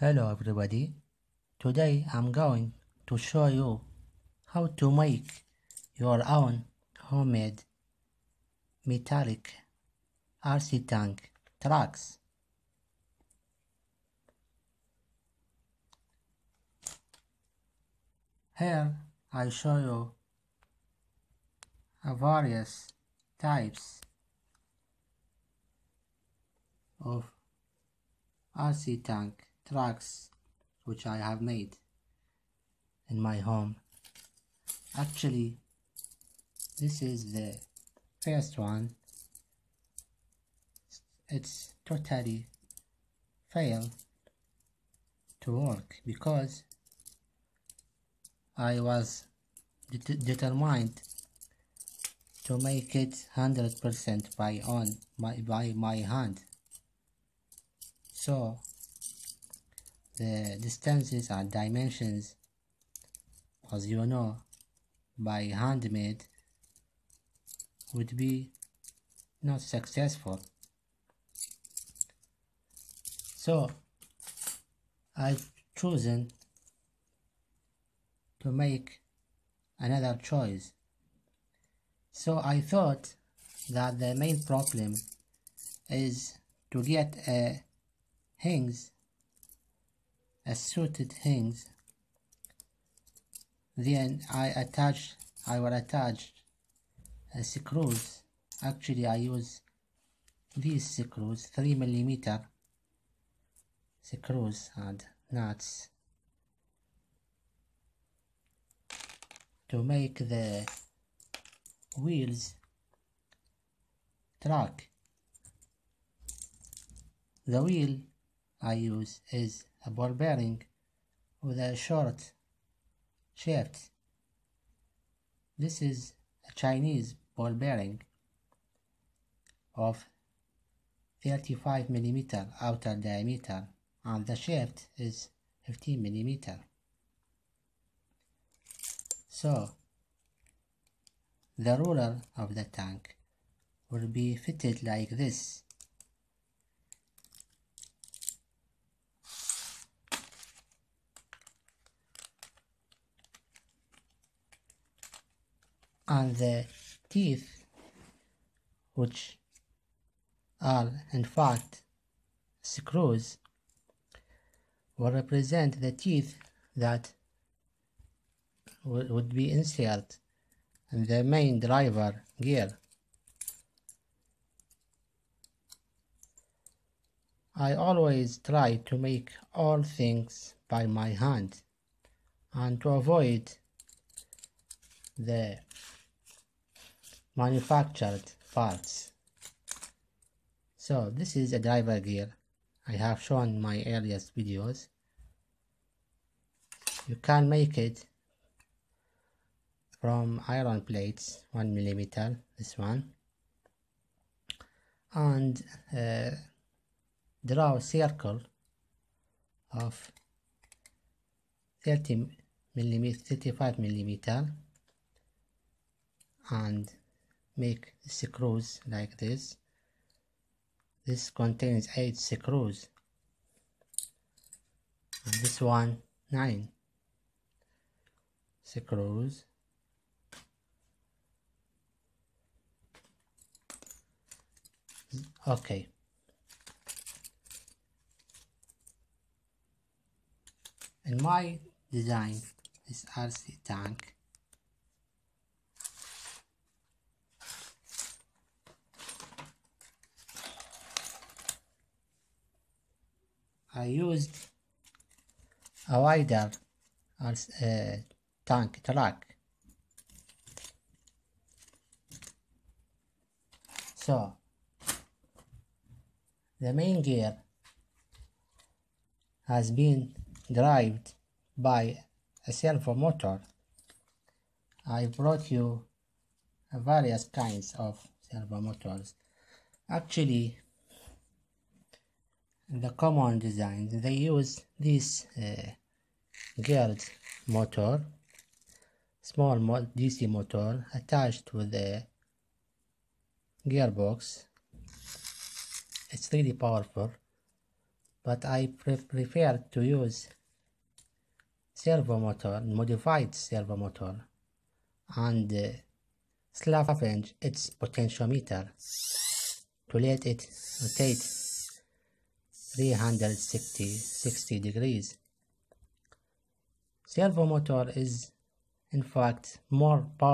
Hello everybody. Today I'm going to show you how to make your own homemade metallic RC tank tracks. Here I show you various types of RC tank tracks which I have made in my home. Actually, this is the first one. It's totally failed to work because I was det determined to make it 100% by on my by my hand so the distances and dimensions as you know by handmade would be not successful. So I've chosen to make another choice. So I thought that the main problem is to get a hinge a things then I attach I will attach screws. Actually I use these screws 3 millimeter screws and nuts to make the wheels track. The wheel I use is a ball bearing with a short shaft. This is a Chinese ball bearing of 35 millimeter outer diameter and the shaft is 15 millimeter. So the roller of the tank will be fitted like this and the teeth which are in fact screws will represent the teeth that would be inserted in the main driver gear. I always try to make all things by my hand and to avoid the manufactured parts. So this is a driver gear I have shown my earliest videos. You can make it from iron plates 1 millimeter this one and uh, draw a circle of 30 millimeter 35 millimeter and make screws like this. This contains 8 screws. And this one 9 screws. Okay. In my design this RC tank I used a wider as a tank track. So the main gear has been driven by a servo motor. I brought you various kinds of servo motors. Actually, the common design they use this uh, geared motor small DC motor attached to the gearbox. It's really powerful but I pre prefer to use servo motor, modified servo motor, and uh, scavenge its potentiometer to let it rotate 360 60 degrees. Servo motor is in fact more powerful